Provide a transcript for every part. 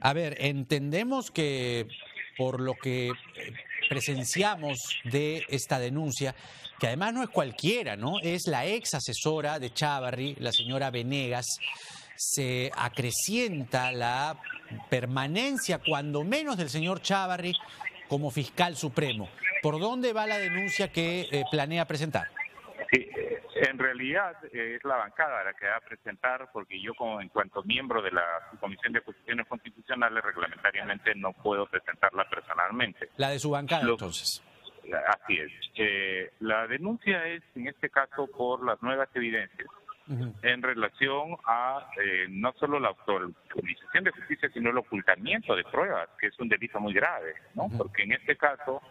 A ver, entendemos que por lo que presenciamos de esta denuncia, que además no es cualquiera, ¿no? Es la ex asesora de Chávarri, la señora Venegas, se acrecienta la permanencia, cuando menos, del señor Chávarri como fiscal supremo. ¿Por dónde va la denuncia que eh, planea presentar? Sí, en realidad eh, es la bancada la que va a presentar, porque yo como en cuanto miembro de la Comisión de Cuestiones Constitucionales reglamentariamente no puedo presentarla personalmente. La de su bancada, entonces. Así es. Eh, la denuncia es, en este caso, por las nuevas evidencias en relación a eh, no solo la autorización de justicia, sino el ocultamiento de pruebas, que es un delito muy grave, ¿no? Porque en este caso,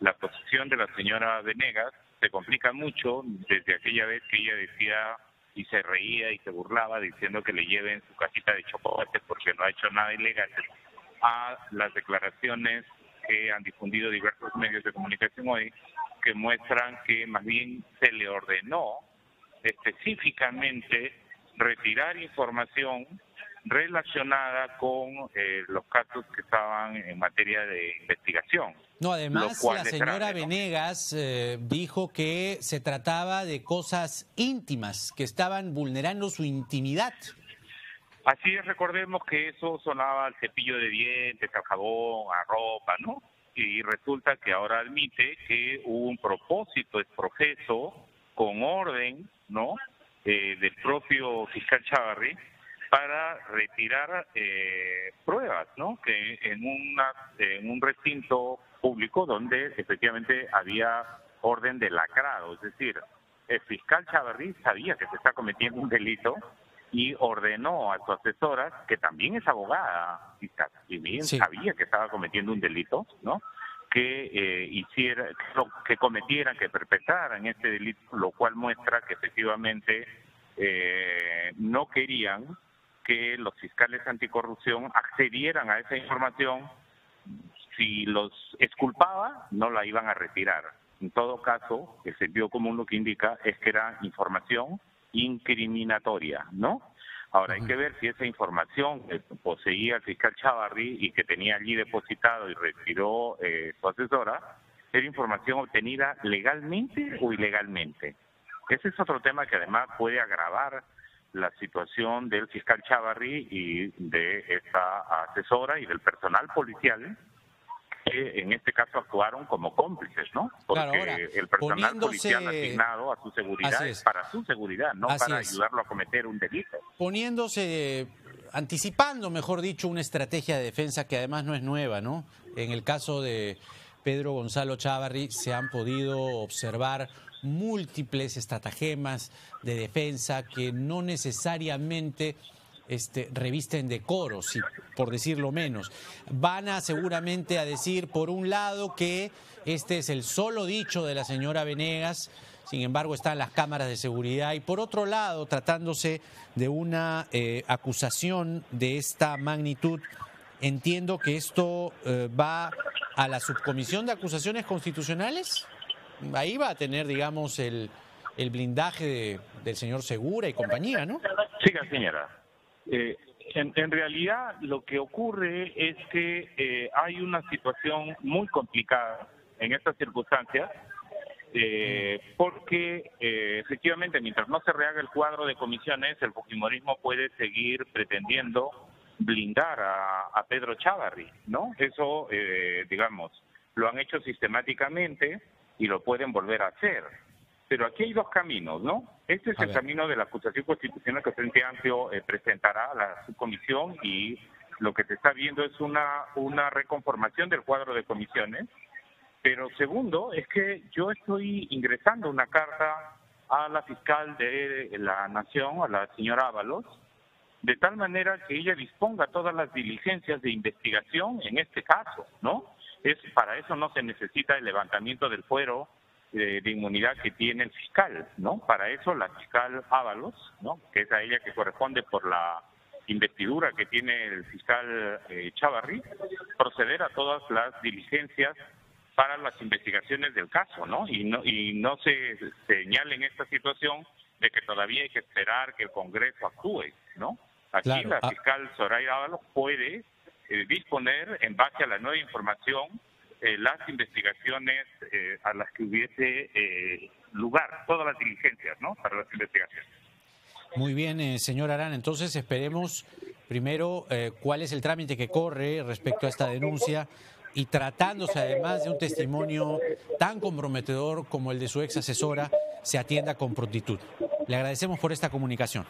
la posición de la señora Venegas se complica mucho desde aquella vez que ella decía y se reía y se burlaba diciendo que le lleven su cajita de chocolate porque no ha hecho nada ilegal, a las declaraciones que han difundido diversos medios de comunicación hoy, que muestran que más bien se le ordenó específicamente retirar información relacionada con eh, los casos que estaban en materia de investigación. No, además la señora Venegas eh, dijo que se trataba de cosas íntimas, que estaban vulnerando su intimidad. Así es, recordemos que eso sonaba al cepillo de dientes, al jabón, a ropa, ¿no? Y resulta que ahora admite que hubo un propósito, es profeso, con orden, ¿no? Eh, del propio fiscal Chavarri para retirar eh, pruebas, ¿no? Que en, una, en un recinto público donde efectivamente había orden de lacrado, es decir, el fiscal Chavarri sabía que se está cometiendo un delito y ordenó a su asesora, que también es abogada y bien sabía que estaba cometiendo un delito, ¿no? que eh, hiciera, que cometieran, que perpetraran este delito, lo cual muestra que efectivamente eh, no querían que los fiscales anticorrupción accedieran a esa información. Si los exculpaba, no la iban a retirar. En todo caso, el sentido común lo que indica es que era información incriminatoria, ¿no? Ahora, hay que ver si esa información que poseía el fiscal Chavarri y que tenía allí depositado y retiró eh, su asesora, era información obtenida legalmente o ilegalmente. Ese es otro tema que además puede agravar la situación del fiscal Chavarri y de esta asesora y del personal policial que en este caso actuaron como cómplices, ¿no? Porque el personal policial asignado a su seguridad es, para su seguridad, no para ayudarlo a cometer un delito. Poniéndose, anticipando, mejor dicho, una estrategia de defensa que además no es nueva, ¿no? En el caso de Pedro Gonzalo Chavarri se han podido observar múltiples estratagemas de defensa que no necesariamente este, revisten decoro, por decirlo menos. Van a seguramente a decir, por un lado, que este es el solo dicho de la señora Venegas, sin embargo están las cámaras de seguridad, y por otro lado, tratándose de una eh, acusación de esta magnitud, entiendo que esto eh, va a la subcomisión de acusaciones constitucionales. Ahí va a tener, digamos, el, el blindaje del señor Segura y compañía, ¿no? Siga, señora. Eh, en, realidad lo que ocurre es que eh, hay una situación muy complicada en estas circunstancias, eh, porque efectivamente mientras no se rehaga el cuadro de comisiones, el fujimorismo puede seguir pretendiendo blindar a, a Pedro Chávarri, ¿no? Eso, digamos, lo han hecho sistemáticamente y lo pueden volver a hacer. Pero aquí hay dos caminos, ¿no? Este es el camino de la acusación constitucional que Frente Amplio eh, presentará a la subcomisión y lo que se está viendo es una, una reconformación del cuadro de comisiones. Pero segundo, es que yo estoy ingresando una carta a la fiscal de la Nación, a la señora Ábalos, de tal manera que ella disponga todas las diligencias de investigación en este caso, ¿no? Es para eso no se necesita el levantamiento del fuero de, inmunidad que tiene el fiscal, ¿no? Para eso la fiscal Ábalos, ¿no? Que es a ella que corresponde por la investidura que tiene el fiscal eh, Chavarri, proceder a todas las diligencias para las investigaciones del caso, ¿no? Y no, y no se señale en esta situación de que todavía hay que esperar que el Congreso actúe, ¿no? Aquí la ah. fiscal Soraya Ábalos puede disponer, en base a la nueva información, las investigaciones a las que hubiese lugar, todas las diligencias, ¿no? Para las investigaciones. Muy bien, señor Arán. Entonces esperemos primero cuál es el trámite que corre respecto a esta denuncia y tratándose además de un testimonio tan comprometedor como el de su ex asesora, se atienda con prontitud. Le agradecemos por esta comunicación.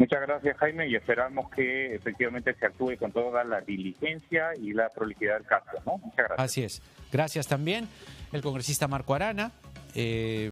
Muchas gracias, Jaime, y esperamos que efectivamente se actúe con toda la diligencia y la prolijidad del caso. ¿no? Muchas gracias. Así es. Gracias también el congresista Marco Arana. Eh,